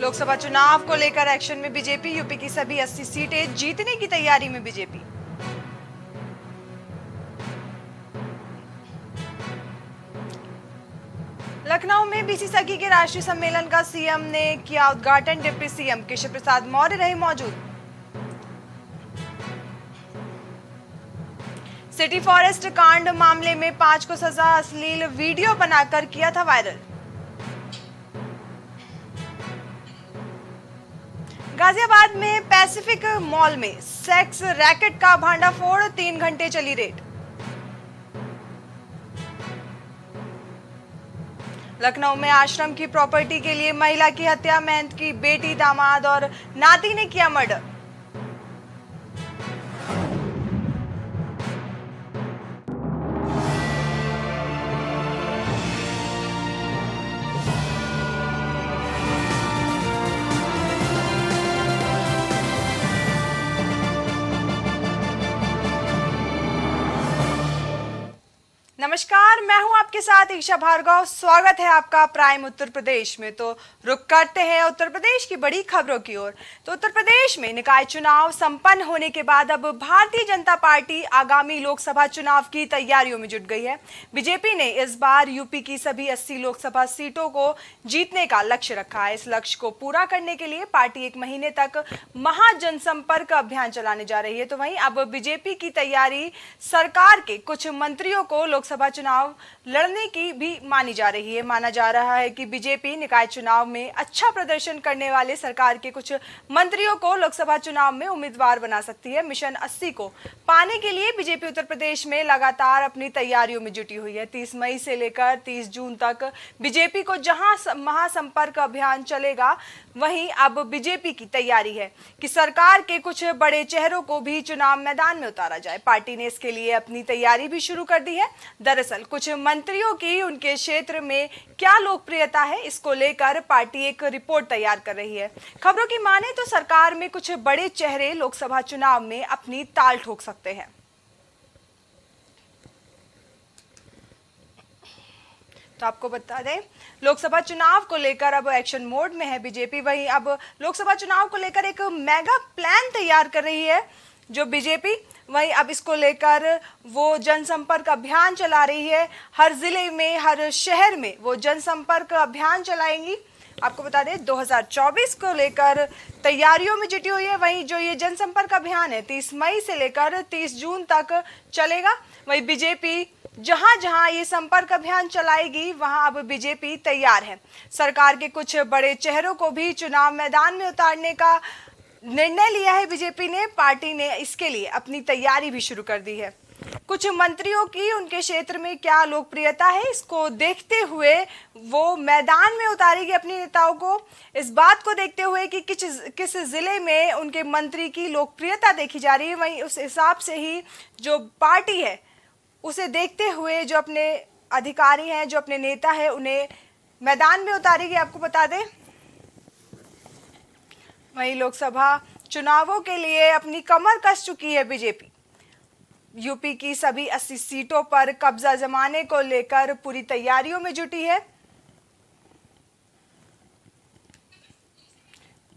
लोकसभा चुनाव को लेकर एक्शन में बीजेपी, यूपी की सभी 80 सीटें जीतने की तैयारी में बीजेपी। लखनऊ में बीसी सखी के राष्ट्रीय सम्मेलन का सीएम ने किया उद्घाटन, डिप्टी सीएम केशव प्रसाद मौर्य रहे मौजूद। सिटी फॉरेस्ट कांड मामले में पाँच को सजा अश्लील वीडियो बनाकर किया था वायरल। गाजियाबाद में पैसिफिक मॉल में सेक्स रैकेट का भांडाफोड़, तीन घंटे चली रेड। लखनऊ में आश्रम की प्रॉपर्टी के लिए महिला की हत्या, महंत की बेटी दामाद और नाती ने किया मर्डर। नमस्कार, मैं हूँ आपके साथ ईशा भार्गव। स्वागत है आपका प्राइम उत्तर प्रदेश में। तो रुक करते हैं उत्तर प्रदेश की बड़ी खबरों की ओर। तो उत्तर प्रदेश में निकाय चुनाव संपन्न होने के बाद अब भारतीय जनता पार्टी आगामी लोकसभा चुनाव की तैयारियों में जुट गई है। बीजेपी ने इस बार यूपी की सभी 80 लोकसभा सीटों को जीतने का लक्ष्य रखा है। इस लक्ष्य को पूरा करने के लिए पार्टी एक महीने तक महाजनसंपर्क अभियान चलाने जा रही है। तो वहीं अब बीजेपी की तैयारी सरकार के कुछ मंत्रियों को लोकसभा चुनाव लड़ने की भी मानी जा रही है। माना जा रहा है कि बीजेपी निकाय चुनाव में अच्छा प्रदर्शन करने वाले सरकार के कुछ मंत्रियों को लोकसभा चुनाव में उम्मीदवार बना सकती है। मिशन 80 को पाने के लिए बीजेपी उत्तर प्रदेश में लगातार अपनी तैयारियों में जुटी हुई है। 30 मई से लेकर 30 जून तक बीजेपी को जहाँ महासंपर्क अभियान चलेगा वहीं अब बीजेपी की तैयारी है कि सरकार के कुछ बड़े चेहरों को भी चुनाव मैदान में उतारा जाए। पार्टी ने इसके लिए अपनी तैयारी भी शुरू कर दी है। दरअसल, कुछ मंत्रियों की उनके क्षेत्र में क्या लोकप्रियता है, इसको लेकर पार्टी एक रिपोर्ट तैयार कर रही है। खबरों की माने तो सरकार में कुछ बड़े चेहरे लोकसभा चुनाव में अपनी ताल ठोक सकते हैं। तो आपको बता दें लोकसभा चुनाव को लेकर अब एक्शन मोड में है बीजेपी वहीं अब लोकसभा चुनाव को लेकर एक मेगा प्लान तैयार कर रही है जो बीजेपी वहीं अब इसको लेकर वो जनसंपर्क अभियान चला रही है। हर ज़िले में, हर शहर में वो जनसंपर्क अभियान चलाएँगी। आपको बता दें 2024 को लेकर तैयारियों में जुटी हुई है। वहीं जो ये जनसंपर्क अभियान है 30 मई से लेकर 30 जून तक चलेगा। वहीं बीजेपी जहाँ जहाँ ये संपर्क अभियान चलाएगी, वहाँ अब बीजेपी तैयार है। सरकार के कुछ बड़े चेहरों को भी चुनाव मैदान में उतारने का निर्णय लिया है बीजेपी ने। पार्टी ने इसके लिए अपनी तैयारी भी शुरू कर दी है। कुछ मंत्रियों की उनके क्षेत्र में क्या लोकप्रियता है, इसको देखते हुए वो मैदान में उतारेगी अपने नेताओं को। इस बात को देखते हुए कि किस किस ज़िले में उनके मंत्री की लोकप्रियता देखी जा रही है, वहीं उस हिसाब से ही जो पार्टी है उसे देखते हुए जो अपने अधिकारी हैं, जो अपने नेता हैं, उन्हें मैदान में उतारेगी। आपको बता दें? वहीं लोकसभा चुनावों के लिए अपनी कमर कस चुकी है बीजेपी। यूपी की सभी 80 सीटों पर कब्जा जमाने को लेकर पूरी तैयारियों में जुटी है।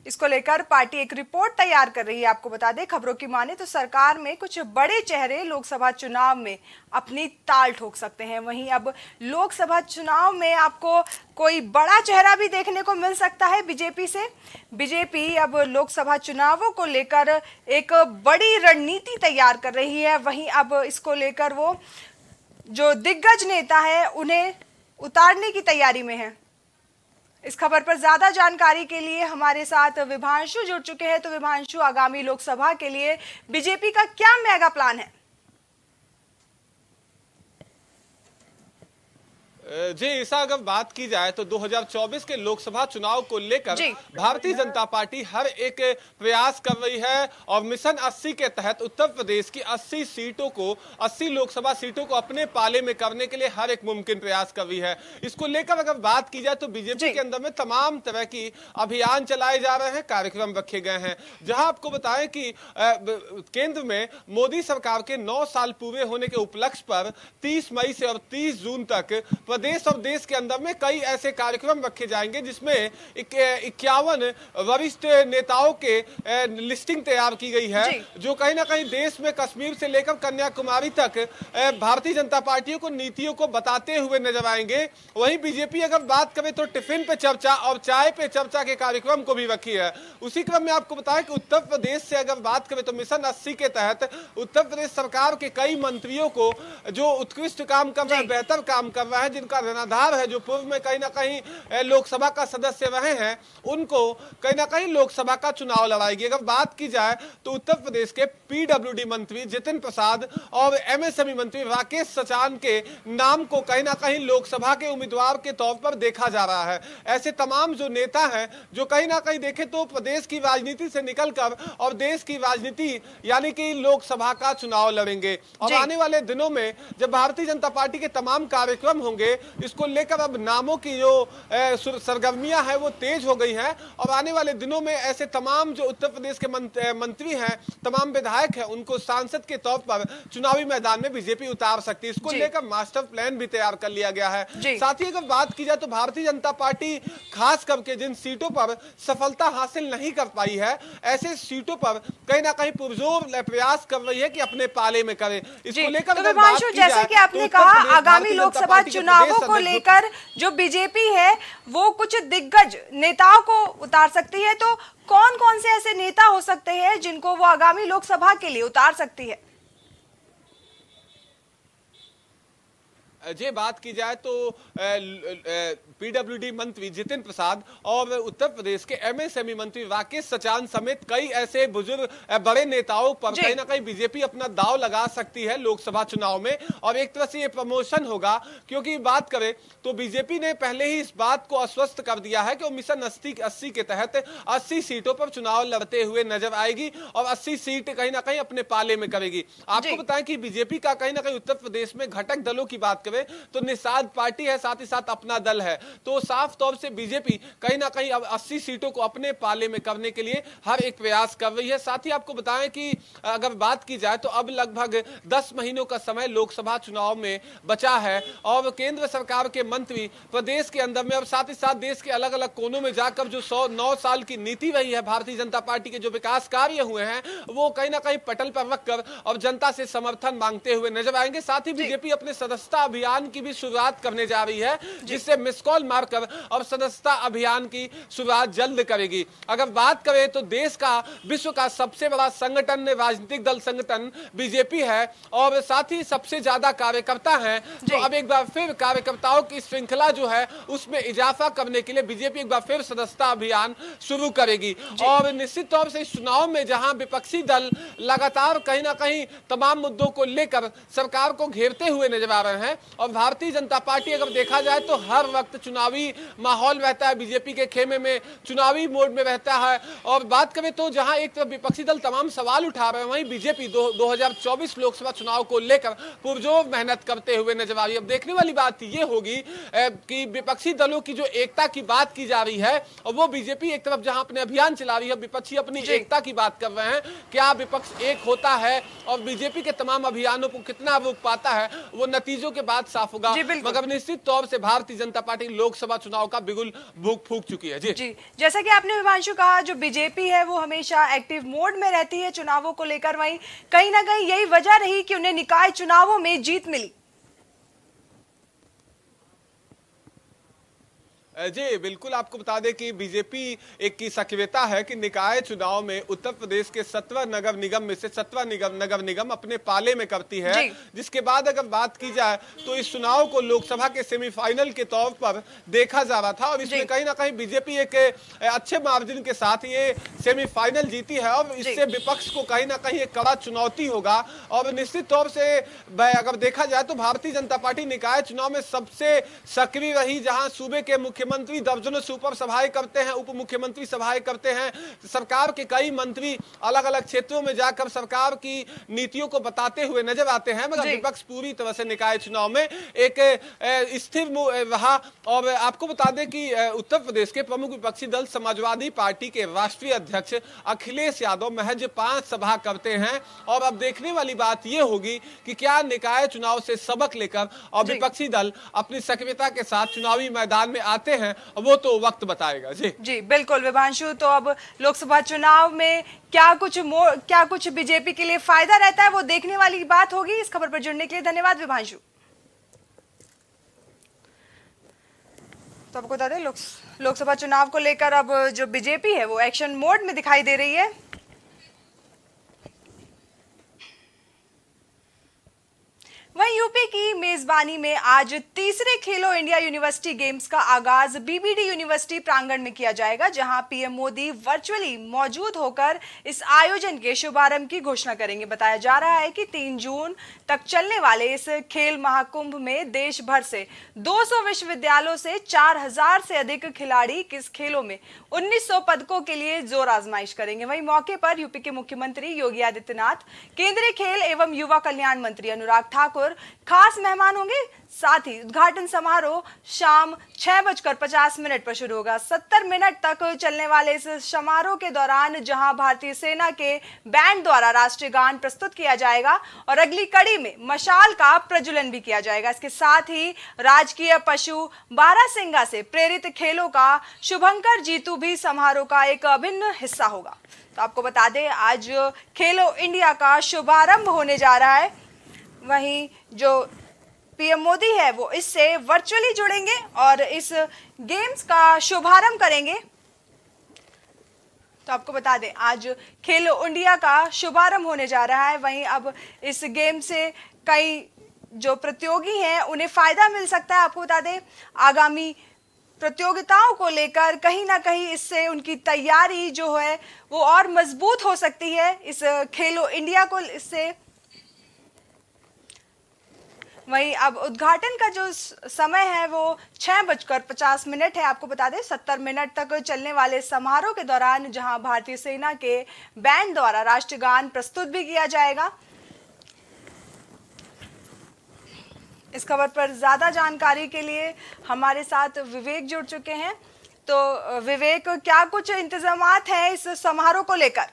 इसको लेकर पार्टी एक रिपोर्ट तैयार कर रही है। आपको बता दें, खबरों की माने तो सरकार में कुछ बड़े चेहरे लोकसभा चुनाव में अपनी ताल ठोक सकते हैं। वहीं अब लोकसभा चुनाव में आपको कोई बड़ा चेहरा भी देखने को मिल सकता है बीजेपी से। बीजेपी अब लोकसभा चुनावों को लेकर एक बड़ी रणनीति तैयार कर रही है। वहीं अब इसको लेकर वो जो दिग्गज नेता है, उन्हें उतारने की तैयारी में है। इस खबर पर ज़्यादा जानकारी के लिए हमारे साथ विभांशु जुड़ चुके हैं। तो विभांशु, आगामी लोकसभा के लिए बीजेपी का क्या मेगा प्लान है? जी ईसा अगर बात की जाए तो 2024 के लोकसभा चुनाव को लेकर भारतीय जनता पार्टी हर एक प्रयास कर रही है और मिशन 80 के तहत उत्तर प्रदेश की 80 सीटों को 80 लोकसभा सीटों को अपने पाले में करने के लिए हर एक मुमकिन प्रयास कर रही है। इसको लेकर अगर बात की जाए तो बीजेपी के अंदर में तमाम तरह की अभियान चलाए जा रहे हैं कार्यक्रम रखे गए हैं। जहाँ आपको बताएँ कि केंद्र में मोदी सरकार के नौ साल पूरे होने के उपलक्ष्य पर तीस मई से और तीस जून तक प्रदेश और देश के अंदर में कई ऐसे कार्यक्रम रखे जाएँगे जिसमें इक्यावन वरिष्ठ नेताओं के लिस्टिंग तैयार की गई है जो। कहीं ना कहीं देश में कश्मीर से लेकर कन्याकुमारी तक भारतीय जनता पार्टियों को नीतियों को बताते हुए नज़र आएँगे। वहीं बीजेपी अगर बात करें तो टिफ़िन पे चर्चा और चाय पे चर्चा के कार्यक्रम को भी रखी है। उसी क्रम में आपको बताया कि उत्तर प्रदेश से अगर बात करें तो मिशन अस्सी के तहत उत्तर प्रदेश सरकार के कई मंत्रियों को जो उत्कृष्ट काम कर रहे हैं बेहतर काम कर रहे हैं जिनका रणधार है जो पूर्व में कहीं ना कहीं लोकसभा का सदस्य रहे हैं उनको कहीं ना कहीं लोकसभा का चुनाव लड़ाएगी अगर बात की जाए तो उत्तर प्रदेश के पीडब्ल्यूडी मंत्री जितिन प्रसाद और एमएसएमई मंत्री राकेश सचान के नाम को कहीं ना कहीं लोकसभा के उम्मीदवार के तौर पर देखा जा रहा है। ऐसे तमाम जो नेता हैं जो कहीं ना कहीं देखे तो प्रदेश की राजनीति से निकलकर और देश की राजनीति यानी कि लोकसभा का चुनाव लड़ेंगे। और आने वाले दिनों में जब भारतीय जनता पार्टी के तमाम कार्यक्रम होंगे इसको लेकर अब नामों की जो सरगर्मियाँ हैं वो तेज हो गई हैं। और आने वाले दिनों में ऐसे तमाम जो उत्तर प्रदेश के मंत्री हैं तमाम विधायक हैं उनको सांसद के तौर पर चुनावी मैदान में बीजेपी उतार सकती है। इसको लेकर मास्टर प्लान भी तैयार कर लिया गया है। साथ ही अगर बात की जाए तो भारतीय जनता पार्टी खास करके जिन सीटों पर सफलता हासिल नहीं कर पाई है ऐसे सीटों पर कहीं ना कहीं पुरजोर प्रयास कर रही है कि अपने पाले में करे। इसको लेकर तो जैसे कि आपने तो कहा आगामी लोकसभा चुनावों को लेकर जो बीजेपी है वो कुछ दिग्गज नेताओं को उतार सकती है। तो कौन कौन से ऐसे नेता हो सकते हैं जिनको वो आगामी लोकसभा के लिए उतार सकती है? जे बात की जाए तो पीडब्ल्यूडी मंत्री जितिन प्रसाद और उत्तर प्रदेश के एमएसएमई मंत्री राकेश सचान समेत कई ऐसे बुज़ुर्ग बड़े नेताओं पर कहीं ना कहीं बीजेपी अपना दाव लगा सकती है लोकसभा चुनाव में। और एक तरह से ये प्रमोशन होगा क्योंकि बात करें तो बीजेपी ने पहले ही इस बात को अस्वस्थ कर दिया है कि वो मिशन अस्सी अस्सी के तहत अस्सी सीटों पर चुनाव लड़ते हुए नज़र आएगी और अस्सी सीट कहीं ना कहीं अपने पाले में करेगी। आपको बताएँ कि बीजेपी का कहीं ना कहीं उत्तर प्रदेश में घटक दलों की बात करें तो निषाद पार्टी है साथ ही साथ अपना दल है। तो साफ़ तौर से बीजेपी कहीं ना कहीं अब 80 सीटों को अपने पाले में करने के लिए हर एक प्रयास कर रही है। साथ ही आपको बताएँ कि अगर बात की जाए तो अब लगभग 10 महीनों का समय लोकसभा चुनाव में बचा है और केंद्र सरकार के मंत्री प्रदेश के अंदर में और साथ ही साथ देश के अलग अलग कोनों में जाकर जो सौ नौ साल की नीति रही है भारतीय जनता पार्टी के जो विकास कार्य हुए हैं वो कहीं ना कहीं पटल पर रखकर और जनता से समर्थन मांगते हुए नज़र आएँगे। साथ ही बीजेपी अपने सदस्यता अभियान की भी शुरुआत करने जा रही है जिससे मिस कॉल मारकर अब सदस्यता अभियान की शुरुआत जल्द करेगी। अगर बात करें तो देश का विश्व का सबसे बड़ा संगठन राजनीतिक दल संगठन बीजेपी है और साथ ही सबसे ज़्यादा कार्यकर्ता है तो अब एक बार फिर कार्यकर्ताओं की श्रृंखला जो है उसमें इजाफा करने के लिए बीजेपी एक बार फिर सदस्यता अभियान शुरू करेगी। और निश्चित तौर से इस चुनाव में जहाँ विपक्षी दल लगातार कहीं ना कहीं तमाम मुद्दों को लेकर सरकार को घेरते हुए नज़र आ रहे हैं और भारतीय जनता पार्टी अगर देखा जाए तो हर वक्त चुनावी माहौल रहता है। बीजेपी के खेमे में चुनावी मोड में रहता है। और बात करें तो जहाँ एक तरफ़ विपक्षी दल तमाम सवाल उठा रहे हैं वहीं बीजेपी दो, 2024 लोकसभा चुनाव को लेकर पुरजोर मेहनत करते हुए नज़र आ रही है। अब देखने वाली बात ये होगी कि विपक्षी दलों की जो एकता की बात की जा रही है और वो बीजेपी एक तरफ़ जहाँ अपने अभियान चला रही है विपक्षी अपनी एकता की बात कर रहे हैं क्या विपक्ष एक होता है और बीजेपी के तमाम अभियानों को कितना रोक पाता है वो नतीजों के बाद साफ़ होगा। मगर निश्चित तौर से भारतीय जनता पार्टी लोकसभा चुनाव का बिगुल भूख फूक चुकी है। जी। जी जैसा कि आपने विमांशु कहा जो बीजेपी है वो हमेशा एक्टिव मोड में रहती है चुनावों को लेकर। वही कहीं ना कहीं यही वजह रही कि उन्हें निकाय चुनावों में जीत मिली। जी बिल्कुल आपको बता दें कि बीजेपी एक की सक्रियता है कि निकाय चुनाव में उत्तर प्रदेश के सत्रह नगर निगम में से सत्रह निगम नगर निगम अपने पाले में करती है। जिसके बाद अगर बात की जाए तो इस चुनाव को लोकसभा के सेमीफाइनल के तौर पर देखा जा रहा था और इसमें कहीं ना कहीं बीजेपी एक अच्छे मार्जिन के साथ ये सेमीफाइनल जीती है और इससे विपक्ष को कहीं ना कहीं एक कड़ा चुनौती होगा। और निश्चित तौर से अगर देखा जाए तो भारतीय जनता पार्टी निकाय चुनाव में सबसे सक्रिय रही जहाँ सूबे के मुख्यमंत्री दर्जनों सुपर सभाएँ करते हैं उप मुख्यमंत्री सभाएँ करते हैं सरकार के कई मंत्री अलग अलग क्षेत्रों में जाकर सरकार की नीतियों को बताते हुए नज़र आते हैं मगर विपक्ष पूरी तरह से निकाय चुनाव में एक स्थिर रहा। और आपको बता दें कि उत्तर प्रदेश के प्रमुख विपक्षी दल समाजवादी पार्टी के राष्ट्रीय अध्यक्ष अखिलेश यादव महज पाँच सभा करते हैं। और अब देखने वाली बात यह होगी कि क्या निकाय चुनाव से सबक लेकर और विपक्षी दल अपनी सक्रियता के साथ चुनावी मैदान में आते हैं वो तो वक्त बताएगा। जी। जी, बिल्कुल। विभांशु तो अब लोकसभा चुनाव में क्या कुछ क्या कुछ बीजेपी के लिए फ़ायदा रहता है, वो देखने वाली बात होगी। इस खबर पर जुड़ने के लिए धन्यवाद, विभांशु। तो आपको बता दें लोकसभा चुनाव को लेकर अब जो बीजेपी है, वो एक्शन मोड में दिखाई दे रही है। वहीं यूपी की मेजबानी में आज तीसरे खेलो इंडिया यूनिवर्सिटी गेम्स का आगाज़ बीबीडी यूनिवर्सिटी प्रांगण में किया जाएगा, जहाँ पीएम मोदी वर्चुअली मौजूद होकर इस आयोजन के शुभारंभ की घोषणा करेंगे। बताया जा रहा है कि 3 जून तक चलने वाले इस खेल महाकुंभ में देश भर से 200 विश्वविद्यालयों से 4000 से अधिक खिलाड़ी किस खेलों में 1900 पदकों के लिए ज़ोर आजमाइश करेंगे। वहीं मौके पर यूपी के मुख्यमंत्री योगी आदित्यनाथ, केंद्रीय खेल एवं युवा कल्याण मंत्री अनुराग ठाकुर, खास मेहमान होंगे। साथ ही उद्घाटन समारोह शाम छह बजकर पचास मिनट पर शुरू होगा। सत्तर मिनट तक चलने वाले इस समारोह के दौरान जहाँ भारतीय सेना के बैंड द्वारा राष्ट्रीय गान प्रस्तुत किया जाएगा और अगली कड़ी में मशाल का प्रज्वलन भी किया जाएगा। इसके साथ ही राजकीय पशु बारह सिंगा से प्रेरित खेलों का शुभंकर जीतू भी समारोह का एक अभिन्न हिस्सा होगा। तो आपको बता दें, आज खेलो इंडिया का शुभारंभ होने जा रहा है। वहीं जो पीएम मोदी है, वो इससे वर्चुअली जुड़ेंगे और इस गेम्स का शुभारंभ करेंगे। तो आपको बता दें, आज खेलो इंडिया का शुभारंभ होने जा रहा है। वहीं अब इस गेम से कई जो प्रतियोगी हैं, उन्हें फ़ायदा मिल सकता है। आपको बता दें, आगामी प्रतियोगिताओं को लेकर कहीं ना कहीं इससे उनकी तैयारी जो है, वो और मज़बूत हो सकती है। इस खेलो इंडिया को इससे वहीं अब उद्घाटन का जो समय है, वो छह बजकर पचास मिनट है। आपको बता दें, सत्तर मिनट तक चलने वाले समारोह के दौरान जहाँ भारतीय सेना के बैंड द्वारा राष्ट्रगान प्रस्तुत भी किया जाएगा। इस खबर पर ज़्यादा जानकारी के लिए हमारे साथ विवेक जुड़ चुके हैं। तो विवेक, क्या कुछ इंतज़ाम हैं इस समारोह को लेकर?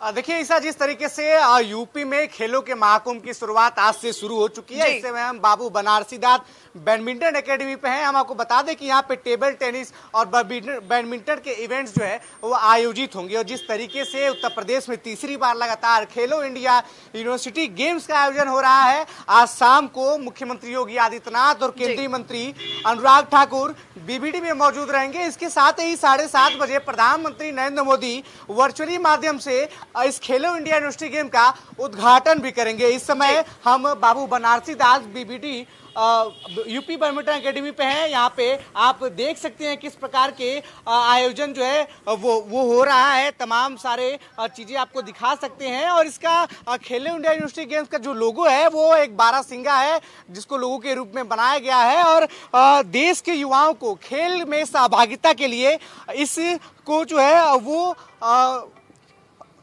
देखिए ईसा जिस तरीके से यूपी में खेलों के महाकुंभ की शुरुआत आज से शुरू हो चुकी है। इससे में हम बाबू बनारसी दास बैडमिंटन एकेडमी पे हैं। हम आपको बता दें कि यहाँ पे टेबल टेनिस और बैडमिंटन के इवेंट्स जो है वो आयोजित होंगे। और जिस तरीके से उत्तर प्रदेश में तीसरी बार लगातार खेलो इंडिया यूनिवर्सिटी गेम्स का आयोजन हो रहा है आज शाम को मुख्यमंत्री योगी आदित्यनाथ और केंद्रीय मंत्री अनुराग ठाकुर बीबीडी में मौजूद रहेंगे। इसके साथ ही साढ़े बजे प्रधानमंत्री नरेंद्र मोदी वर्चुअली माध्यम से इस खेलो इंडिया यूनिवर्सिटी गेम का उद्घाटन भी करेंगे। इस समय हम Babu Banarasi Das BBD UP badminton academy पे हैं। यहाँ पे आप देख सकते हैं किस प्रकार के आयोजन जो है वो वो हो रहा है। तमाम सारे चीज़ें आपको दिखा सकते हैं। और इसका खेलो इंडिया यूनिवर्सिटी गेम्स का जो लोगो है वो एक बारह सिंगा है जिसको लोगों के रूप में बनाया गया है। और देश के युवाओं को खेल में सहभागिता के लिए इस को जो है वो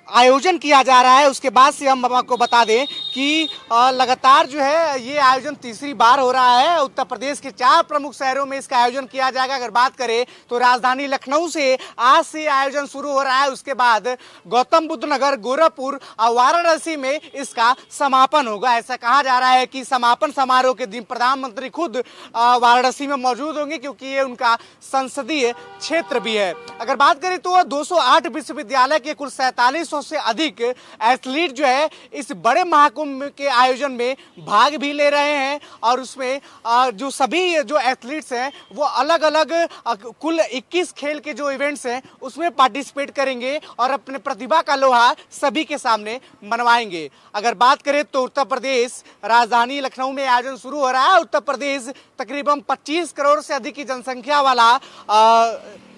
आयोजन किया जा रहा है। उसके बाद से हम आपको बता दें कि लगातार जो है ये आयोजन तीसरी बार हो रहा है। उत्तर प्रदेश के चार प्रमुख शहरों में इसका आयोजन किया जाएगा। अगर बात करें तो राजधानी लखनऊ से आज से आयोजन शुरू हो रहा है। उसके बाद गौतम बुद्ध नगर गोरखपुर और वाराणसी में इसका समापन होगा। ऐसा कहा जा रहा है कि समापन समारोह के दिन प्रधानमंत्री खुद वाराणसी में मौजूद होंगे क्योंकि ये उनका संसदीय क्षेत्र भी है। अगर बात करें तो दो सौ आठ विश्वविद्यालय के कुल सैतालीस 1500 से अधिक एथलीट जो है इस बड़े महाकुंभ के आयोजन में भाग भी ले रहे हैं और उसमें जो सभी जो एथलीट्स हैं, वो अलग अलग कुल 21 खेल के जो इवेंट्स हैं, उसमें पार्टिसिपेट करेंगे और अपने प्रतिभा का लोहा सभी के सामने मनवाएँगे। अगर बात करें तो उत्तर प्रदेश, राजधानी लखनऊ में आयोजन शुरू हो रहा है। उत्तर प्रदेश तकरीबन 25 करोड़ से अधिक की जनसंख्या वाला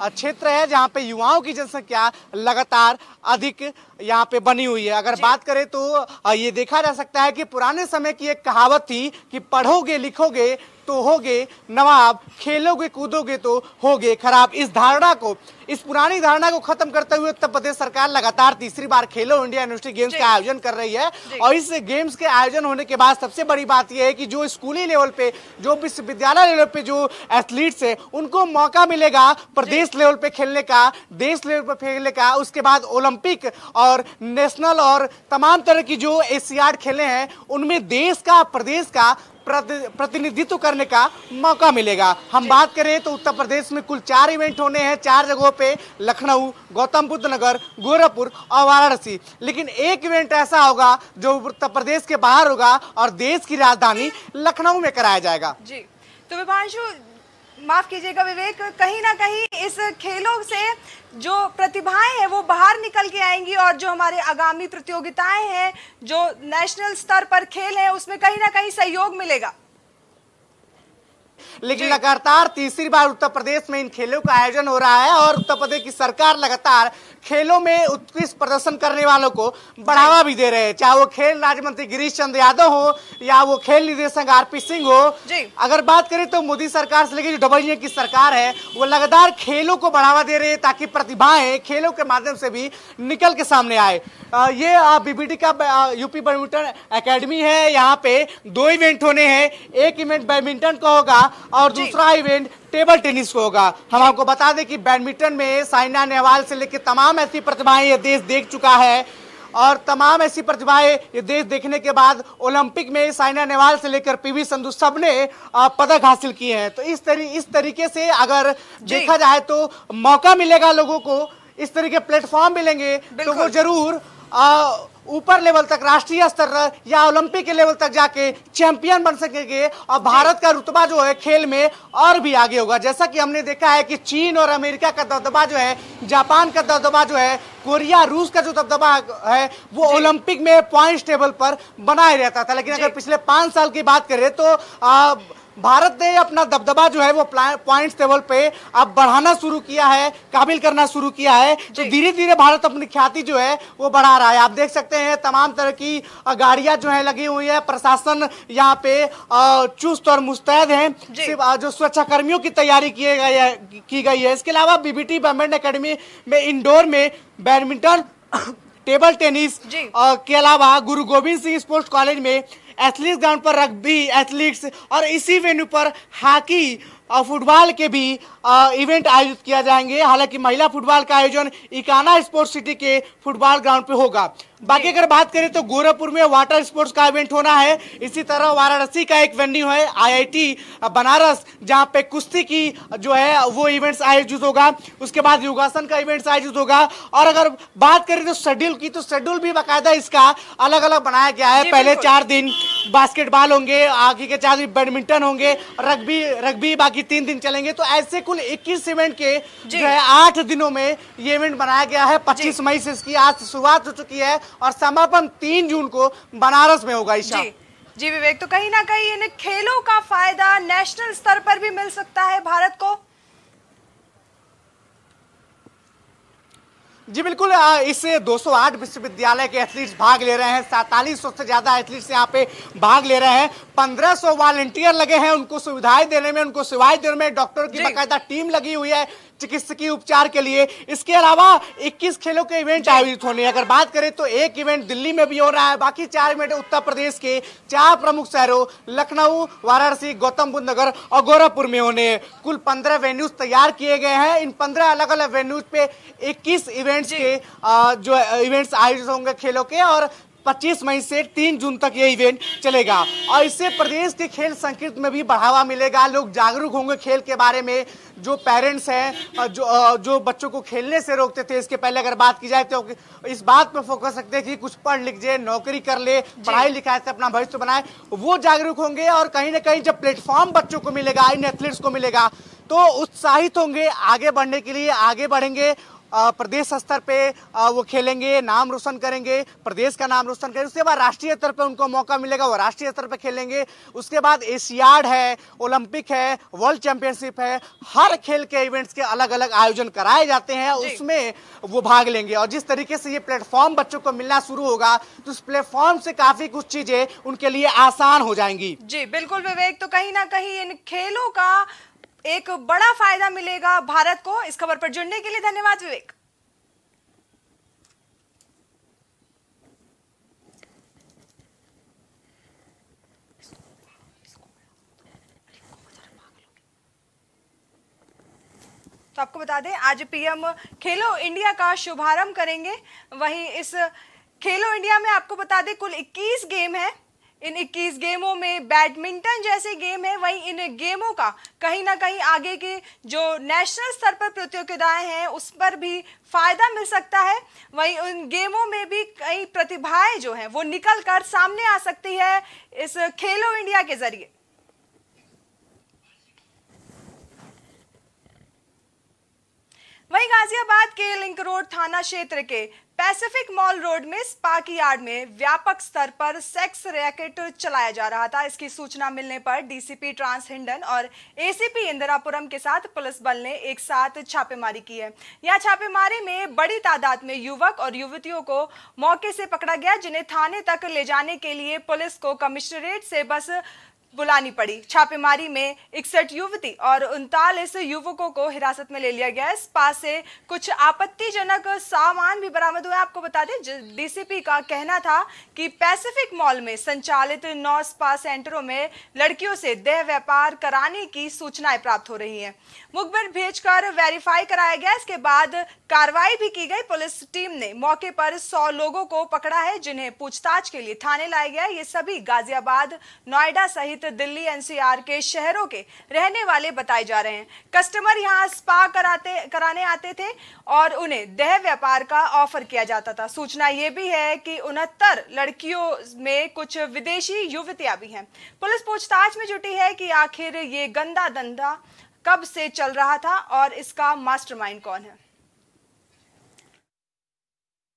क्षेत्र है जहाँ पे युवाओं की जनसंख्या लगातार अधिक यहाँ पे बनी हुई है। अगर बात करें तो ये देखा जा सकता है कि पुराने समय की एक कहावत थी कि पढ़ोगे लिखोगे तो होगे नवाब खेलोगे कूदोगे तो होगे खराब। इस धारणा को इस पुरानी धारणा को खत्म करते हुए उत्तर प्रदेश सरकार लगातार तीसरी बार खेलो इंडिया यूनिवर्सिटी गेम्स का आयोजन कर रही है। और इस गेम्स के आयोजन होने के बाद सबसे बड़ी बात यह है कि जो स्कूली लेवल पे जो विश्वविद्यालय लेवल पे जो एथलीट्स है उनको मौका मिलेगा प्रदेश लेवल पे खेलने का देश लेवल पे खेलने का। उसके बाद ओलंपिक और नेशनल और तमाम तरह की जो एशियाड खेले हैं उनमें देश का प्रदेश का प्रतिनिधित्व करने का मौका मिलेगा। हम बात करें तो उत्तर प्रदेश में कुल चार इवेंट होने हैं चार जगहों पे लखनऊ गौतम बुद्ध नगर गोरखपुर और वाराणसी। लेकिन एक इवेंट ऐसा होगा जो उत्तर प्रदेश के बाहर होगा और देश की राजधानी लखनऊ में कराया जाएगा। जी। तो विभांशु माफ़ कीजिएगा विवेक कहीं ना कहीं इस खेलों से जो प्रतिभाएँ हैं वो बाहर निकल के आएँगी और जो हमारे आगामी प्रतियोगिताएँ हैं जो नेशनल स्तर पर खेल है उसमें कहीं ना कहीं सहयोग मिलेगा। लेकिन लगातार तीसरी बार उत्तर प्रदेश में इन खेलों का आयोजन हो रहा है और उत्तर प्रदेश की सरकार लगातार खेलों में उत्कृष्ट प्रदर्शन करने वालों को बढ़ावा भी दे रहे हैं। चाहे वो खेल राज्य मंत्री गिरीश चंद्र यादव हो या वो खेल निदेशक आरपी सिंह हो अगर बात करें तो मोदी सरकार से लेकर जो डबल की सरकार है वो लगातार खेलों को बढ़ावा दे रही है ताकि प्रतिभाएँ खेलों के माध्यम से भी निकल के सामने आए। ये बीबीडी का यूपी बैडमिंटन एकेडमी है यहाँ पे दो इवेंट होने हैं। एक इवेंट बैडमिंटन का होगा और दूसरा इवेंट टेबल टेनिस को होगा। हम आपको बता दें कि बैडमिंटन में साइना नेहवाल से लेकर तमाम ऐसी प्रतिभाएँ ये देश देख चुका है और तमाम ऐसी प्रतिभाएँ ये देश देखने के बाद ओलंपिक में साइना नेहवाल से लेकर पीवी संधु सबने पदक हासिल किए हैं। तो इस तरी इस तरीके से अगर देखा जाए तो मौका मिलेगा लोगों को इस तरीके प्लेटफॉर्म मिलेंगे तो वो ज़रूर ऊपर लेवल तक राष्ट्रीय स्तर या ओलंपिक के लेवल तक जाके चैंपियन बन सकेंगे और भारत का रुतबा जो है खेल में और भी आगे होगा। जैसा कि हमने देखा है कि चीन और अमेरिका का दबदबा जो है जापान का दबदबा जो है कोरिया रूस का जो दबदबा है वो ओलंपिक में पॉइंट टेबल पर बनाए रहता था। लेकिन अगर पिछले पाँच साल की बात करें तो आ, भारत ने अपना दबदबा जो है वो पॉइंट्स टेबल पे अब बढ़ाना शुरू किया है काबिल करना शुरू किया है। तो धीरे धीरे भारत अपनी ख्याति जो है वो बढ़ा रहा है। आप देख सकते हैं तमाम तरह की गाड़ियाँ जो है लगी हुई है। प्रशासन यहाँ पे चुस्त और मुस्तैद है। जो। सुरक्षा कर्मियों की तैयारी की गई की गई है। इसके अलावा बीबीटी बैडमिंटन अकेडमी में इंडोर में बैडमिंटन टेबल टेनिस के अलावा गुरु गोविंद सिंह स्पोर्ट्स कॉलेज में एथलीट्स ग्राउंड पर रग्बी एथलीट्स और इसी वेन्यू पर हॉकी फुटबॉल के भी इवेंट आयोजित किया जाएँगे। हालाँकि महिला फुटबॉल का आयोजन इकाना स्पोर्ट्स सिटी के फुटबॉल ग्राउंड पे होगा। बाकी अगर बात करें तो गोरखपुर में वाटर स्पोर्ट्स का इवेंट होना है। इसी तरह वाराणसी का एक वेन्यू है आईआईटी बनारस जहाँ पे कुश्ती की जो है वो इवेंट्स आयोजित होगा। उसके बाद योगासन का इवेंट्स आयोजित होगा। और अगर बात करें तो शेड्यूल की तो शेड्यूल भी बाकायदा इसका अलग अलग बनाया गया है। पहले चार दिन बास्केटबॉल होंगे आगे के चार दिन बैडमिंटन होंगे रग्बी रग्बी बाकी तीन दिन चलेंगे तो ऐसे कुल इक्कीस इवेंट के जो। है आठ दिनों में ये इवेंट बनाया गया है। पच्चीस मई से इसकी आज शुरुआत हो चुकी है और समापन तीन जून को बनारस में होगा इस जी। जी विवेक तो कहीं ना कहीं इन खेलों का फ़ायदा नेशनल स्तर पर भी मिल सकता है भारत को। जी बिल्कुल इस 208 विश्वविद्यालय के एथलीट्स भाग ले रहे हैं। सैतालीस से ज़्यादा एथलीट्स यहाँ पे भाग ले रहे हैं। 1500 वॉलंटियर लगे हैं उनको सुविधाएँ देने में उनको सेवाएँ देने में। डॉक्टर की बाकायदा टीम लगी हुई है। चिकित्सकीय उपचार के लिए। इसके अलावा 21 खेलों के इवेंट आयोजित होने अगर बात करें तो एक इवेंट दिल्ली में भी हो रहा है। बाकी चार इवेंट उत्तर प्रदेश के। चार प्रमुख शहरों लखनऊ वाराणसी गौतम बुद्ध नगर और गोरखपुर में होने कुल पंद्रह वेन्यूज तैयार किए गए हैं। इन पंद्रह अलग अलग वेन्यूज पे इक्कीस इवेंट्स के जो इवेंट्स आयोजित होंगे खेलों के। और 25 मई से 3 जून तक ये इवेंट चलेगा। और इससे प्रदेश के खेल संस्कृति में भी बढ़ावा मिलेगा। लोग जागरूक होंगे खेल के बारे में। जो पेरेंट्स हैं जो जो बच्चों को खेलने से रोकते थे इसके पहले अगर बात की जाए तो इस बात पर फोकस रखते हैं कि कुछ पढ़ लिख जाए नौकरी कर ले पढ़ाई लिखाई से अपना भविष्य बनाए वो जागरूक होंगे और कहीं ना कहीं जब प्लेटफॉर्म बच्चों को मिलेगा इन एथलीट्स को मिलेगा तो उत्साहित होंगे आगे बढ़ने के लिए आगे बढ़ेंगे प्रदेश स्तर पे वो खेलेंगे नाम रोशन करेंगे प्रदेश का नाम रोशन करेंगे उसके बाद राष्ट्रीय स्तर पे उनको मौका मिलेगा वो राष्ट्रीय स्तर पे खेलेंगे। उसके बाद एशियाड है ओलंपिक है वर्ल्ड चैंपियनशिप है हर खेल के इवेंट्स के अलग अलग आयोजन कराए जाते हैं उसमें वो भाग लेंगे। और जिस तरीके से ये प्लेटफॉर्म बच्चों को मिलना शुरू होगा तो उस प्लेटफॉर्म से काफ़ी कुछ चीज़ें उनके लिए आसान हो जाएँगी। जी बिल्कुल विवेक तो कहीं ना कहीं इन खेलों का एक बड़ा फ़ायदा मिलेगा भारत को। इस खबर पर जुड़ने के लिए धन्यवाद, विवेक। तो आपको बता दें, आज पीएम खेलो इंडिया का शुभारंभ करेंगे। वहीं इस खेलो इंडिया में आपको बता दें, कुल 21 गेम है। इन 21 गेमों में बैडमिंटन जैसे गेम है, वहीं इन गेमों का कहीं ना कहीं आगे की जो नेशनल स्तर पर प्रतियोगिताएँ हैं, उस पर भी फ़ायदा मिल सकता है। वहीं उन गेमों में भी कई प्रतिभाएँ जो हैं, वो निकल कर सामने आ सकती है इस खेलो इंडिया के ज़रिए। वहीं गाजियाबाद के लिंक रोड थाना क्षेत्र के पैसिफिक मॉल रोड में स्पाकी यार्ड में व्यापक स्तर पर सेक्स रैकेट चलाया जा रहा था। इसकी सूचना मिलने पर डीसीपी ट्रांस हिंडन और एसीपी इंदिरापुरम के साथ पुलिस बल ने एक साथ छापेमारी की है। यहाँ छापेमारी में बड़ी तादाद में युवक और युवतियों को मौके से पकड़ा गया, जिन्हें थाने तक ले जाने के लिए पुलिस को कमिश्नरेट से बस बुलानी पड़ी। छापेमारी में इकसठ युवती और उनतालीस युवकों को हिरासत में ले लिया गया। इस पास से कुछ आपत्तिजनक सामान भी बरामद हुए। आपको बता दें डीसीपी का कहना था कि पैसिफिक मॉल में संचालित नौ स्पा सेंटरों में लड़कियों से देह व्यापार कराने की सूचनाएँ प्राप्त हो रही हैं। मुखबिर भेजकर वेरीफाई कराया गया। इसके बाद कार्रवाई भी की गई। पुलिस टीम ने मौके पर सौ लोगों को पकड़ा है, जिन्हें पूछताछ के लिए थाने लाया गया ये सभी गाजियाबाद, नोएडा सहित दिल्ली एनसीआर के शहरों के रहने वाले बताए जा रहे हैं। कस्टमर यहाँ स्पा कराते, कराने आते थे और उन्हें देह व्यापार का ऑफ़र किया जाता था। सूचना ये भी है कि उनहत्तर लड़कियों में कुछ विदेशी युवतियाँ भी हैं। पुलिस पूछताछ में जुटी है कि आखिर ये गंदा धंधा कब से चल रहा था और इसका मास्टरमाइंड कौन है?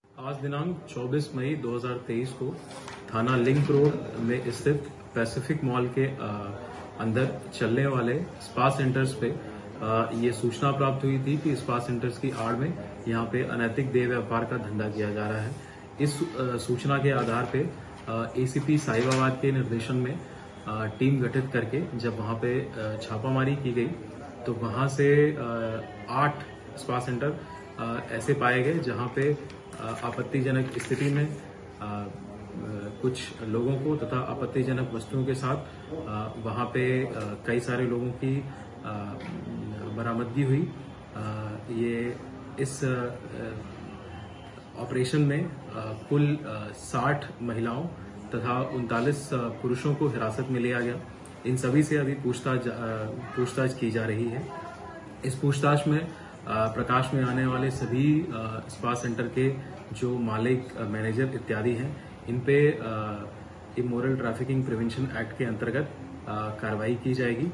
आज दिनांक 24 मई 2023 को थाना लिंक रोड में स्थित पैसिफिक मॉल के अंदर चलने वाले स्पा सेंटर्स पे ये सूचना प्राप्त हुई थी कि स्पा सेंटर्स की आड़ में यहाँ पे अनैतिक देह व्यापार का धंधा किया जा रहा है। इस सूचना के आधार पे एसीपी साहिबाबाद के निर्देशन में टीम गठित करके जब वहाँ पे छापामारी की गई तो वहाँ से आठ स्पा सेंटर ऐसे पाए गए जहाँ पे आपत्तिजनक स्थिति में कुछ लोगों को तथा आपत्तिजनक वस्तुओं के साथ वहाँ पे कई सारे लोगों की बरामदगी हुई। ये इस ऑपरेशन में कुल 60 महिलाओं तथा उनतालीस पुरुषों को हिरासत में लिया गया। इन सभी से अभी पूछताछ पूछताछ की जा रही है। इस पूछताछ में प्रकाश में आने वाले सभी स्पा सेंटर के जो मालिक मैनेजर इत्यादि हैं, इन पे इमोरल ट्रैफिकिंग प्रिवेंशन एक्ट के अंतर्गत कार्रवाई की जाएगी।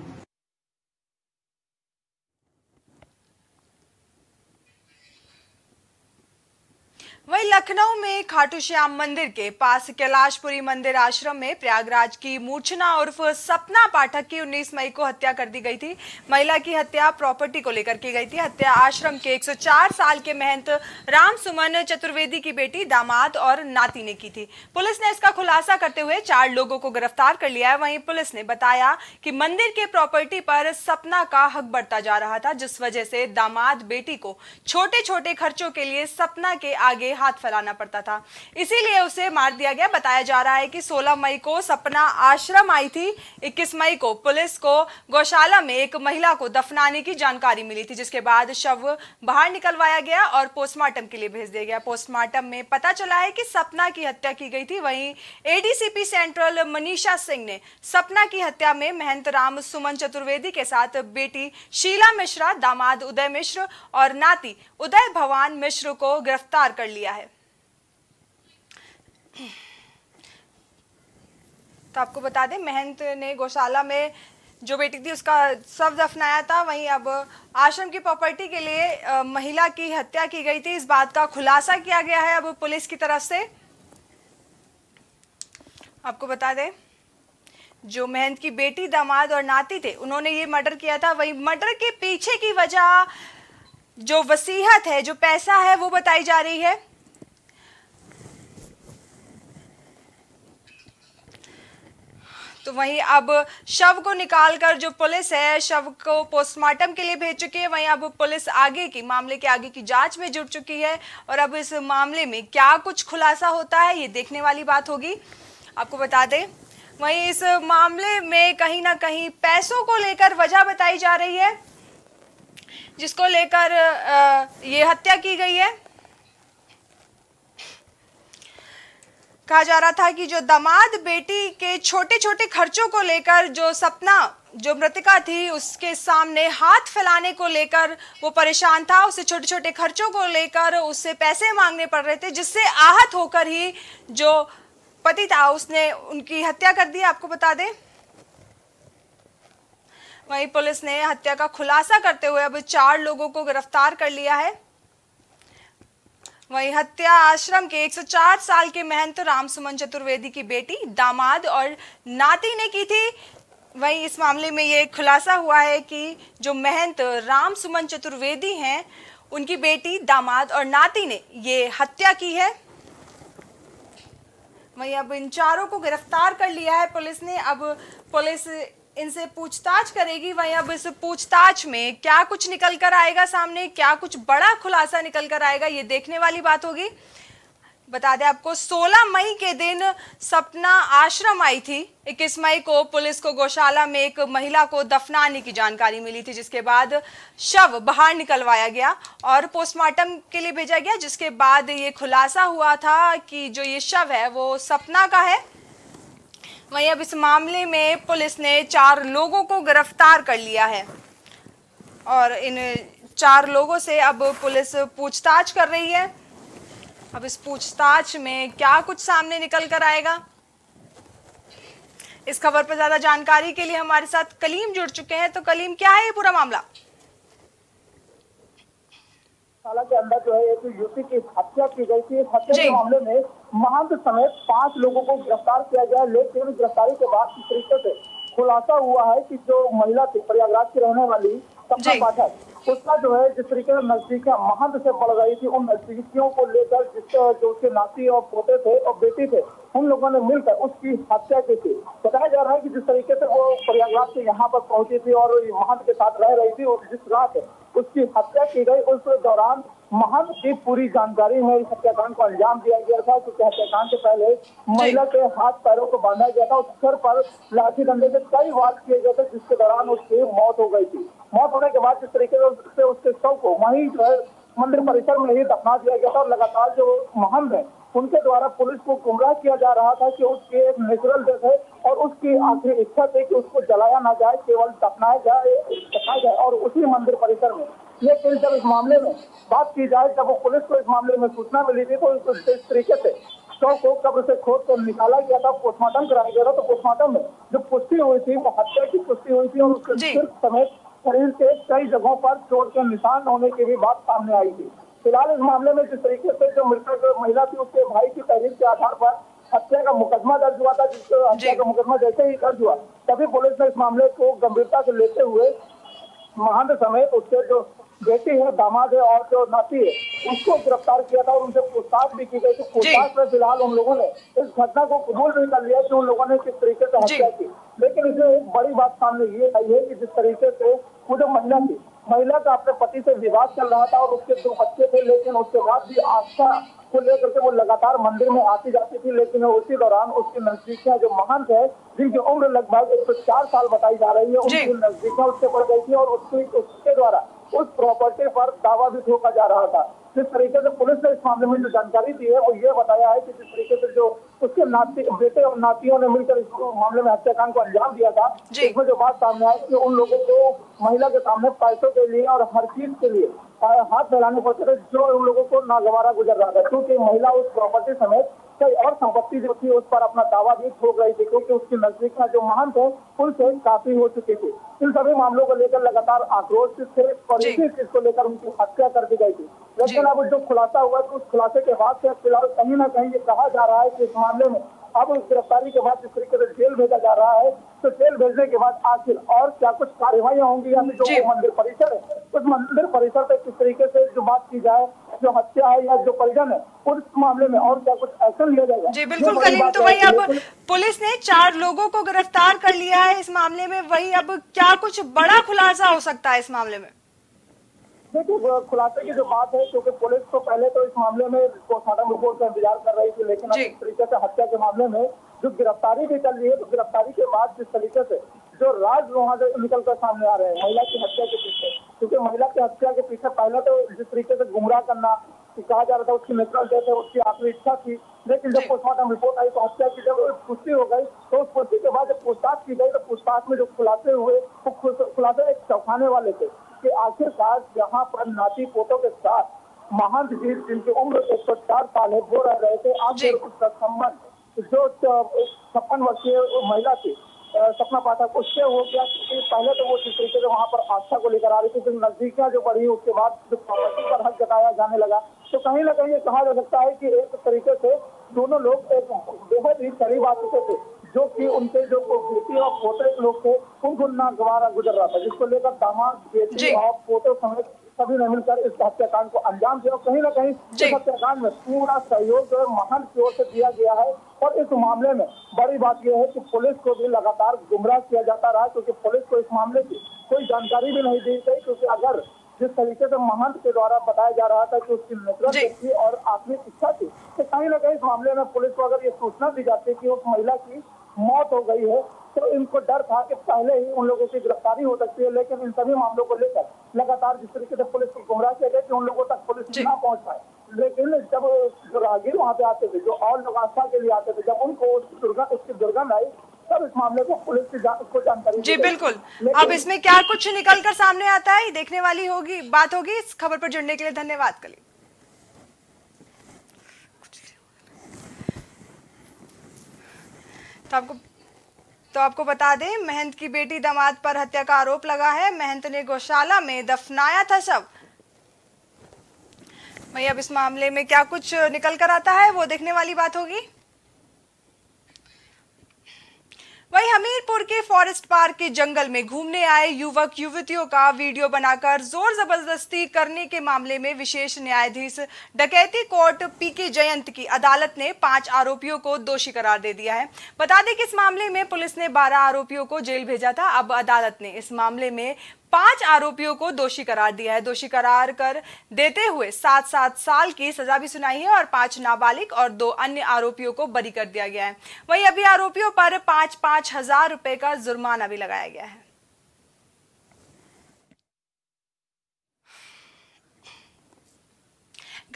वहीं लखनऊ में खाटू श्याम मंदिर के पास कैलाशपुरी मंदिर आश्रम में प्रयागराज की मूर्छना उर्फ़ सपना पाठक की 19 मई को हत्या कर दी गई थी। महिला की हत्या प्रॉपर्टी को लेकर की गई थी। हत्या आश्रम के 104 साल के महंत राम सुमन चतुर्वेदी की बेटी दामाद और नाती ने की थी। पुलिस ने इसका खुलासा करते हुए चार लोगों को गिरफ़्तार कर लिया है। वहीं पुलिस ने बताया कि मंदिर के प्रॉपर्टी पर सपना का हक बढ़ता जा रहा था, जिस वजह से दामाद बेटी को छोटे छोटे खर्चों के लिए सपना के आगे हाथ फैलाना पड़ता था। इसीलिए उसे मार दिया गया। बताया जा रहा है कि 16 मई को सपना आश्रम आई थी। 21 मई को पुलिस को गौशाला में एक महिला को दफनाने की जानकारी मिली थी, जिसके बाद शव बाहर निकलवाया गया और पोस्टमार्टम के लिए भेज दिया गया। पोस्टमार्टम में पता चला है कि सपना की हत्या की गई थी। वहीं एडीसीपी सेंट्रल मनीषा सिंह ने सपना की हत्या में महंत राम सुमन चतुर्वेदी के साथ बेटी शीला मिश्रा, दामाद उदय मिश्र और नाती उदय भवान मिश्र को गिरफ़्तार कर लिया। है। तो आपको बता दें महंत ने गौशाला में जो बेटी थी उसका शव दफनाया था। वहीं अब आश्रम की प्रॉपर्टी के लिए आ, महिला की हत्या की गई थी। इस बात का खुलासा किया गया है अब पुलिस की तरफ़ से। आपको बता दें जो महंत की बेटी दामाद और नाती थे उन्होंने ये मर्डर किया था। वही मर्डर के पीछे की वजह जो वसीहत है जो पैसा है वो बताई जा रही है। तो वहीं अब शव को निकालकर जो पुलिस है, शव को पोस्टमार्टम के लिए भेज चुकी है। वहीं अब पुलिस आगे की, मामले के आगे की जाँच में जुट चुकी है। और अब इस मामले में क्या कुछ खुलासा होता है, ये देखने वाली बात होगी। आपको बता दें, वहीं इस मामले में कहीं ना कहीं पैसों को लेकर वजह बताई जा रही है, जिसको लेकर ये हत्या की गई है। कहा जा रहा था कि जो दामाद बेटी के छोटे छोटे खर्चों को लेकर जो सपना, जो मृतिका थी, उसके सामने हाथ फैलाने को लेकर वो परेशान था। उसे छोटे छोटे खर्चों को लेकर उससे पैसे मांगने पड़ रहे थे, जिससे आहत होकर ही जो पति था, उसने उनकी हत्या कर दी। आपको बता दें। वहीं पुलिस ने हत्या का खुलासा करते हुए अब चार लोगों को गिरफ़्तार कर लिया है। वहीं हत्या आश्रम के 104 साल के महंत राम सुमन चतुर्वेदी की बेटी, दामाद और नाती ने की थी। वहीं इस मामले में ये खुलासा हुआ है कि जो महंत राम सुमन चतुर्वेदी हैं, उनकी बेटी, दामाद और नाती ने ये हत्या की है। वहीं अब इन चारों को गिरफ़्तार कर लिया है। पुलिस ने अब पुलिस इनसे पूछताछ करेगी वहीं अब इस पूछताछ में क्या कुछ निकल कर आएगा सामने, क्या कुछ बड़ा खुलासा निकल कर आएगा, ये देखने वाली बात होगी। बता दें आपको 16 मई के दिन सपना आश्रम आई थी। 21 मई को पुलिस को गौशाला में एक महिला को दफनाने की जानकारी मिली थी, जिसके बाद शव बाहर निकलवाया गया और पोस्टमार्टम के लिए भेजा गया, जिसके बाद ये खुलासा हुआ था कि जो ये शव है, वो सपना का है। वहीं अब इस मामले में पुलिस ने चार लोगों को गिरफ़्तार कर लिया है। और इन चार लोगों से अब पुलिस पूछताछ कर रही है। अब इस पूछताछ में क्या कुछ सामने निकल कर आएगा? इस खबर पर ज़्यादा जानकारी के लिए हमारे साथ कलीम जुड़ चुके हैं। तो कलीम, क्या है ये पूरा मामला? साला के अंदर जो है एक युवती की हत्या की गई थी। हत्या के मामले में महंत समेत पाँच लोगों को गिरफ़्तार किया गया। लेकिन गिरफ्तारी के बाद किस तरीके से खुलासा हुआ है कि जो महिला थी प्रयागराज की रहने वाली पाठक। उसका जो है, जिस तरीके से नजदीकियाँ महंत से पड़ रही थी, उन नजदीकियों को लेकर जिस जो उसके नाती और पोते थे और बेटी थे, उन लोगों ने मिलकर उसकी हत्या की थी। बताया जा रहा है कि जिस तरीके से वो प्रयागराज से यहाँ पर पहुँची थी और महंत के साथ रह रही थी और जिस रात उसकी हत्या की गई, उस दौरान महंत की पूरी जानकारी में इस हत्याकांड को अंजाम दिया गया था क्योंकि हत्याकांड से पहले महिला के हाथ पैरों को बांधा गया था उस सर पर लाठी डंडे से कई वार किए गए थे जिसके दौरान उसकी मौत हो गई थी। मौत होने के बाद जिस तरीके से उसके शव को वहीं जो है मंदिर परिसर में ही दफना दिया गया था और लगातार जो महंत है उनके द्वारा पुलिस को गुमराह किया जा रहा था कि उसके एक नेचुरल डेथ है और उसकी आखिरी इच्छा थी कि उसको जलाया ना जाए केवल दफनाया जाए दफनाया जाए और उसी मंदिर परिसर में लेकिन जब इस मामले में बात की जाए जब वो पुलिस को इस मामले में सूचना मिली थी तो इस तरीके से शव को कब्र से खोद कर निकाला गया था पोस्टमार्टम कराया गया था तो पोस्टमार्टम में जो पुष्टि हुई थी वो हत्या की पुष्टि हुई थी और उसके सिर समेत शरीर के कई जगहों पर चोट के निशान होने की भी बात सामने आई थी। फ़िलहाल इस मामले में जिस तरीके से जो मृतक महिला थी उसके भाई की तहरीर के आधार पर हत्या का मुकदमा दर्ज हुआ था जिसको हत्या का मुकदमा जैसे ही दर्ज हुआ तभी पुलिस ने इस मामले को गंभीरता से लेते हुए महंत समेत उसके जो बेटी है दामाद है और जो नाती है उसको गिरफ़्तार किया था और उनसे पूछताछ भी की गई थी। पूछताछ में फ़िलहाल उन लोगों ने इस घटना को कबूल भी कर लिया कि उन लोगों ने किस तरीके से हत्या की। लेकिन इसमें एक बड़ी बात सामने ये आई है कि जिस तरीके से वो जो महिला थी महिला का अपने पति से विवाद चल रहा था और उसके दो बच्चे थे लेकिन उसके बाद भी आस्था को लेकर के वो लगातार मंदिर में आती जाती थी। लेकिन उसी दौरान उसकी नजदीकियाँ जो महंत है जिनकी उम्र लगभग एक सौ चार साल बताई जा रही है उनकी नजदीकियाँ उससे बढ़ गई थी और उसकी उसके द्वारा उस प्रॉपर्टी पर दावा भी ठोका जा रहा था। जिस तरीके से पुलिस ने इस मामले में जो जानकारी दी है वो ये बताया है कि जिस तरीके से जो उसके नाती बेटे और नातियों ने मिलकर इस मामले में हत्याकांड को अंजाम दिया था इसमें जो बात सामने आई कि उन लोगों को महिला के सामने पैसों के लिए और हर चीज़ के लिए हाथ फैलाने पड़ते थे जो उन लोगों को नागवारा गुजर रहा था। क्योंकि महिला उस प्रॉपर्टी समेत कई और संपत्ति जो थी उस पर अपना दावा भी ठोक रही थी क्योंकि उसके नज़दीक में जो महान थे उनसे काफ़ी हो चुके थे। इन सभी मामलों को लेकर लगातार आक्रोश थे और इसी चीज़ को लेकर उनकी हत्या कर दी गई थी। लेकिन अब जो खुलासा हुआ तो उस खुलासे के बाद से फ़िलहाल कहीं ना कहीं ये कहा जा रहा है कि इस मामले में अब उस गिरफ्तारी के बाद जिस तरीके से जेल भेजा जा रहा है तो जेल भेजने के बाद आखिर और क्या कुछ कार्यवाही होंगी? या फिर जो। मंदिर परिसर है उस मंदिर परिसर पे किस तरीके से जो बात की जाए जो हत्या है या जो परिजन है उस मामले में और क्या कुछ एक्शन लिया जाएगा? जी बिल्कुल तो वही अब पुलिस ने चार लोगों को गिरफ़्तार कर लिया है इस मामले में। वही अब क्या कुछ बड़ा खुलासा हो सकता है इस मामले में? देखिए खुलासे की जो बात है क्योंकि पुलिस तो पहले तो इस मामले में पोस्टमार्टम रिपोर्ट का इंतज़ार कर रही थी लेकिन इस तरीके से हत्या के मामले में जो गिरफ्तारी भी चल रही है तो गिरफ्तारी के बाद जिस तरीके से जो राज वहाँ से निकल कर सामने आ रहे हैं महिला की हत्या के पीछे क्योंकि महिला की हत्या के पीछे पहले तो जिस तरीके से गुमराह करना कहा जा रहा था उसकी नेचुरल डेथ है उसकी आखिरी इच्छा थी लेकिन जब पोस्टमार्टम रिपोर्ट आई तो हत्या की जब पुष्टि हो गई तो उस पुष्टि के बाद जब पूछताछ की गई तो पूछताछ में जो खुलासे हुए वो खुलासे एक चौंकाने वाले थे। कि आखिरकार जहाँ पर नाती पोतों के साथ महंत जी जिनकी उम्र एक सौ चार साल है वो रह रहे थे आखिर उसका संबंध जो छप्पन वर्षीय महिला थी सपना पाठक उससे हो गया क्योंकि पहले तो वो जिस तरीके से वहाँ पर आस्था को लेकर आ रही थी फिर नजदीकियाँ जो बढ़ी उसके बाद जो प्रॉपर्टी पर हक जताया जाने लगा। तो कहीं ना कहीं ये कहा जा सकता है कि एक तरीके से दोनों लोग एक बेहद ही करीब आ चुके थे। जो कि उनके जो बेटी और पोते लोग थे उनको ना गवारा गुजर रहा था जिसको लेकर दामाद बेटी और पोते समेत सभी ने मिलकर इस हत्याकांड को अंजाम दिया और कहीं ना कहीं इस हत्याकांड में पूरा सहयोग जो है महान की ओर से दिया गया है। और इस मामले में बड़ी बात यह है कि पुलिस को भी लगातार गुमराह किया जाता रहा क्योंकि पुलिस को इस मामले की कोई जानकारी भी नहीं दी गई क्योंकि अगर जिस तरीके से महंत के द्वारा बताया जा रहा था कि उसकी नेतृत्व थी और आखिरी इच्छा थी तो कहीं ना कहीं इस मामले में पुलिस को अगर ये सूचना दी जाती कि उस महिला की मौत हो गई है तो इनको डर था कि पहले ही उन लोगों की गिरफ्तारी हो सकती है लेकिन इन सभी मामलों को लेकर लगातार जिस तरीके से पुलिस को गुमराह किया गया कि उन लोगों तक पुलिस ना पहुँच पाए। लेकिन जब जो राहगीर वहाँ पे आते थे जो और लोग आस्था के लिए आते थे जब उनको दुर्गंध उसकी दुर्गंध आई तब इस मामले को पुलिस की को जानकारी जी बिल्कुल। अब इसमें क्या कुछ निकल कर सामने आता है देखने वाली होगी बात होगी इस खबर पर जुड़ने के लिए धन्यवाद कली तो आपको तो आपको बता दें, महंत की बेटी दामाद पर हत्या का आरोप लगा है। महंत ने गौशाला में दफनाया था सब वही अब इस मामले में क्या कुछ निकल कर आता है? वो देखने वाली बात होगी। वहीं हमीरपुर के फॉरेस्ट पार्क के जंगल में घूमने आए युवक युवतियों का वीडियो बनाकर ज़ोर ज़बरदस्ती करने के मामले में विशेष न्यायाधीश डकैती कोर्ट पीके जयंत की अदालत ने पाँच आरोपियों को दोषी करार दे दिया है। बता दें कि इस मामले में पुलिस ने 12 आरोपियों को जेल भेजा था। अब अदालत ने इस मामले में पाँच आरोपियों को दोषी करार दिया है। दोषी करार कर देते हुए सात सात साल की सजा भी सुनाई है और पाँच नाबालिग और दो अन्य आरोपियों को बरी कर दिया गया है। वहीं अभी आरोपियों पर पाँच पाँच हज़ार रुपए का जुर्माना भी लगाया गया है।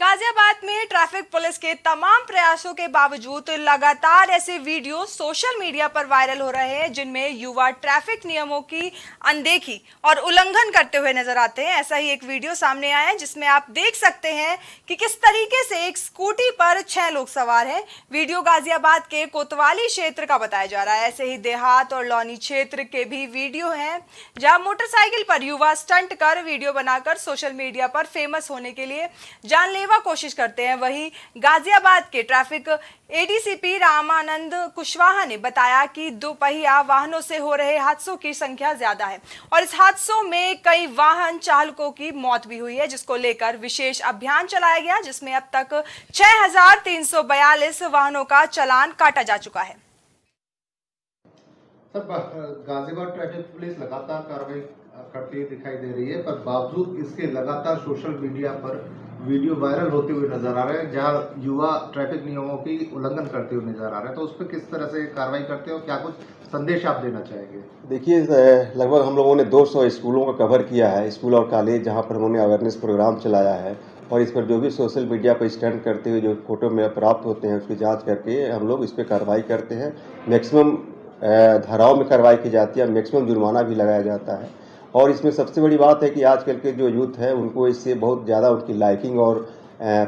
गाजियाबाद में ट्रैफ़िक पुलिस के तमाम प्रयासों के बावजूद लगातार ऐसे वीडियो सोशल मीडिया पर वायरल हो रहे हैं, जिनमें युवा ट्रैफ़िक नियमों की अनदेखी और उल्लंघन करते हुए नज़र आते हैं। ऐसा ही एक वीडियो सामने आया है, जिसमें आप देख सकते हैं कि किस तरीके से एक स्कूटी पर छह लोग सवार हैं। वीडियो गाजियाबाद के कोतवाली क्षेत्र का बताया जा रहा है। ऐसे ही देहात और लौनी क्षेत्र के भी वीडियो है, जहाँ मोटरसाइकिल पर युवा स्टंट कर वीडियो बनाकर सोशल मीडिया पर फ़ेमस होने के लिए जानलेवा सेवा कोशिश करते हैं। वहीं गाजियाबाद के ट्रैफ़िक एडीसीपी रामानंद कुशवाहा ने बताया कि दोपहिया वाहनों से हो रहे हादसों की संख्या ज़्यादा है और इस हादसों में कई वाहन चालकों की मौत भी हुई है, जिसको लेकर विशेष अभियान चलाया गया, जिसमें अब तक छह हज़ार तीन सौ बयालीस वाहनों का चलान काटा जा चुका है। सर गाजियाबाद ट्रैफ़िक पुलिस लगातार कार्रवाई करती दिखाई दे रही है, पर बावजूद इसके लगातार सोशल मीडिया पर वीडियो वायरल होते हुए नज़र आ रहे हैं, जहाँ युवा ट्रैफ़िक नियमों की उल्लंघन करते हुए नज़र आ रहे हैं। तो उस पर किस तरह से कार्रवाई करते हो क्या कुछ संदेश आप देना चाहेंगे? देखिए लगभग हम लोगों ने 200 स्कूलों का कवर किया है, स्कूल और कॉलेज, जहाँ पर उन्होंने अवेयरनेस प्रोग्राम चलाया है। और इस पर जो भी सोशल मीडिया पर स्टैंड करते हुए जो फ़ोटो में प्राप्त होते हैं, उसकी जाँच करके हम लोग इस पर कार्रवाई करते हैं। मैक्सिमम धाराओं में कार्रवाई की जाती है मैक्सिमम जुर्माना भी लगाया जाता है। और इसमें सबसे बड़ी बात है कि आजकल के जो यूथ है, उनको इससे बहुत ज़्यादा उनकी लाइकिंग और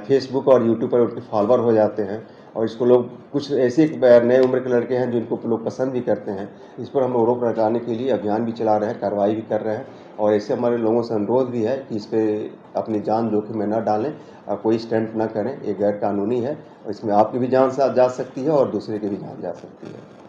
फेसबुक और यूट्यूब पर उनके फॉलोअर हो जाते हैं। और इसको लोग कुछ ऐसे नए उम्र के लड़के हैं जिनको लोग पसंद भी करते हैं। इस पर हम लोग रोक लगाने के लिए अभियान भी चला रहे हैं, कार्रवाई भी कर रहे हैं। और ऐसे हमारे लोगों से अनुरोध भी है कि इस पर अपनी जान जोखिम में न डालें और कोई स्टंट न करें। ये गैर कानूनी है और इसमें आपकी भी जान जा सकती है और दूसरे की भी जान जा सकती है।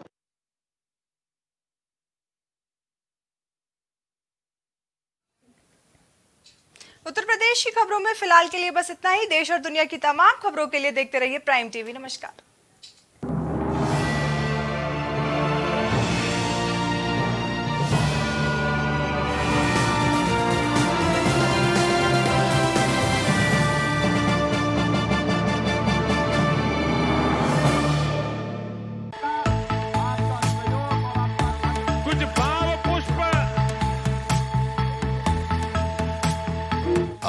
प्रदेश की खबरों में फ़िलहाल के लिए बस इतना ही। देश और दुनिया की तमाम खबरों के लिए देखते रहिए प्राइम टीवी। नमस्कार।